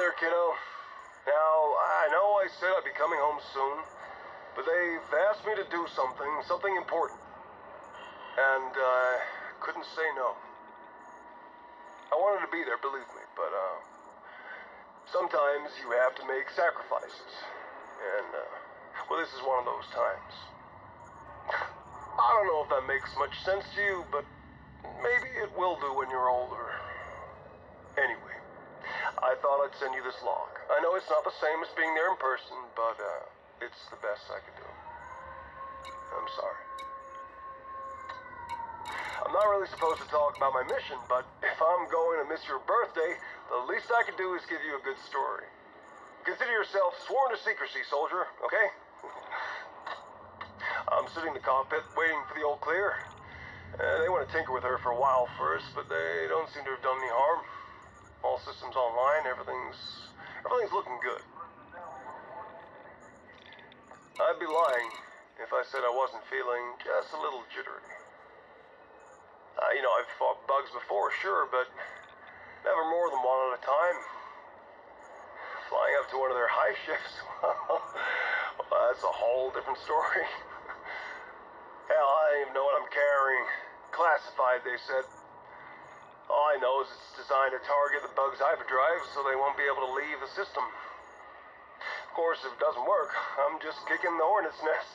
there, kiddo. Now, I know I said I'd be coming home soon, but they've asked me to do something, something important. And I couldn't say no. I wanted to be there, believe me, but, uh, sometimes you have to make sacrifices. And, uh, well, this is one of those times. I don't know if that makes much sense to you, but maybe it will do when you're older. Anyway, I thought I'd send you this log. I know it's not the same as being there in person, but uh, it's the best I could do. I'm sorry. I'm not really supposed to talk about my mission, but if I'm going to miss your birthday, the least I can do is give you a good story. Consider yourself sworn to secrecy, soldier, okay? I'm sitting in the cockpit waiting for the old clear. Uh, they want to tinker with her for a while first, but they don't seem to have done any harm. All systems online, everything's everything's looking good. I'd be lying if I said I wasn't feeling just a little jittery. Uh, you know, I've fought bugs before, sure, but never more than one at a time. Flying up to one of their hive ships, well, that's a whole different story. Hell, I don't even know what I'm carrying. Classified, they said. All I know is it's designed to target the bug's hyperdrive so they won't be able to leave the system. Of course, if it doesn't work, I'm just kicking the hornet's nest.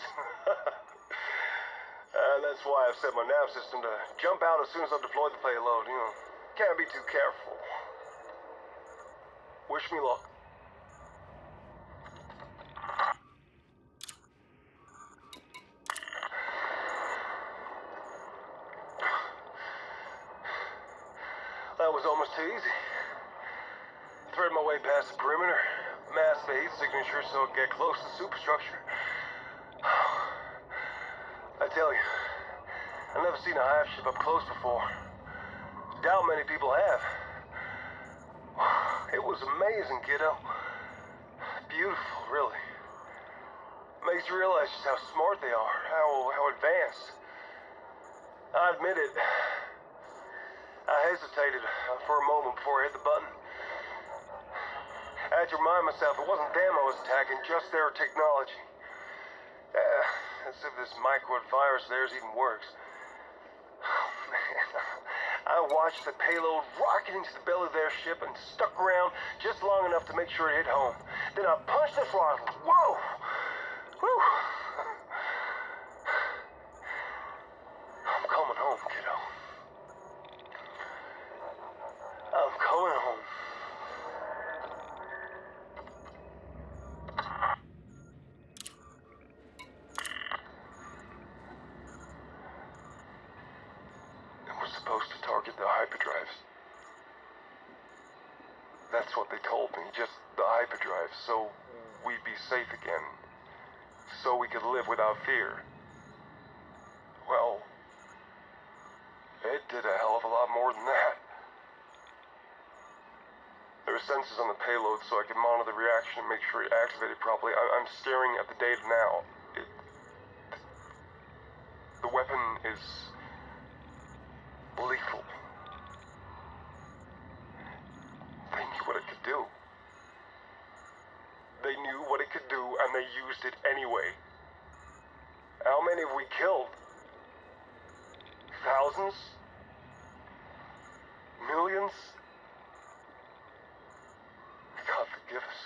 and that's why I've set my nav system to jump out as soon as I've deployed the payload. You know, can't be too careful. Wish me luck. Was almost too easy. Thread my way past the perimeter, mass the heat signature so it get close to superstructure. I tell you, I've never seen a hive ship up close before. Doubt many people have. It was amazing, kiddo. Beautiful, really. Makes you realize just how smart they are, how how advanced. I admit it. I hesitated for a moment before I hit the button. I had to remind myself it wasn't them I was attacking, just their technology. Uh, as if this mycoid virus theirs even works. Man. I watched the payload rocket into the belly of their ship and stuck around just long enough to make sure it hit home. Then I punched the throttle. Whoa! Whew! I'm coming home, kiddo. I'm coming home. And we're supposed to target the hyperdrives. That's what they told me, just the hyperdrive, so we'd be safe again. So we could live without fear. Well, it did a hell of a lot more than that. There are sensors on the payload so I can monitor the reaction and make sure it activated properly. I- I'm staring at the data now. It... The weapon is... lethal. They knew what it could do. They knew what it could do and they used it anyway. How many have we killed? Thousands? Millions? God forgive us.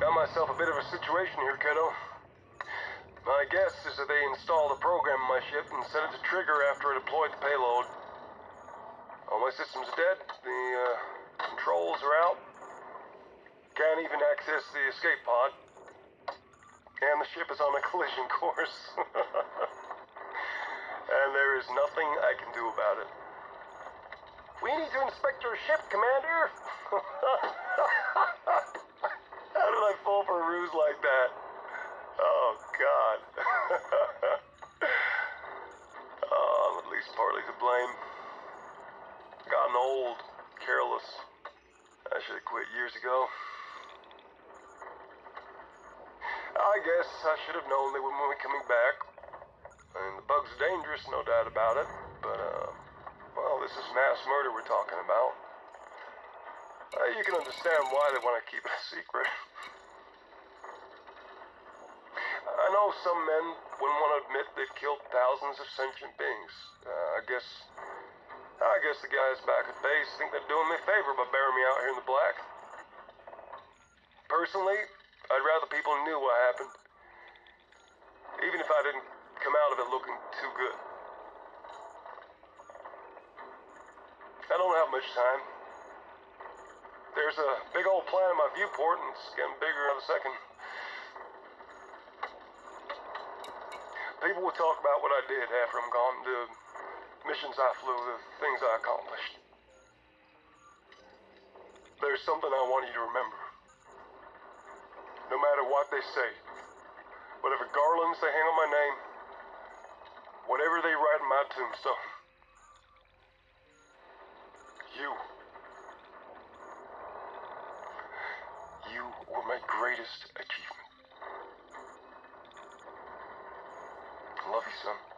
Got myself a bit of a situation here, kiddo. My guess is that they installed a program in my ship and set it to trigger after I deployed the payload. All my systems are dead. The uh, controls are out. Can't even access the escape pod. And the ship is on a collision course. and there is nothing I can do about it. We need to inspect your ship, Commander. How did I fall for a ruse like that? Oh, God. oh, I'm at least partly to blame. Old, careless. I should have quit years ago. I guess I should have known they wouldn't be coming back. And the bug's dangerous, no doubt about it. But, uh, well, this is mass murder we're talking about. Uh, you can understand why they want to keep it a secret. I know some men wouldn't want to admit they've killed thousands of sentient beings. Uh, I guess, I guess the guys back at base think they're doing me a favor by burying me out here in the black. Personally, I'd rather people knew what happened, even if I didn't come out of it looking too good. I don't have much time. There's a big old plan in my viewport, and it's getting bigger every second. People will talk about what I did after I'm gone, the missions I flew, the things I accomplished. There's something I want you to remember. No matter what they say, whatever garlands they hang on my name, whatever they write in my tombstone, you. You were my greatest achievement. I love you, son.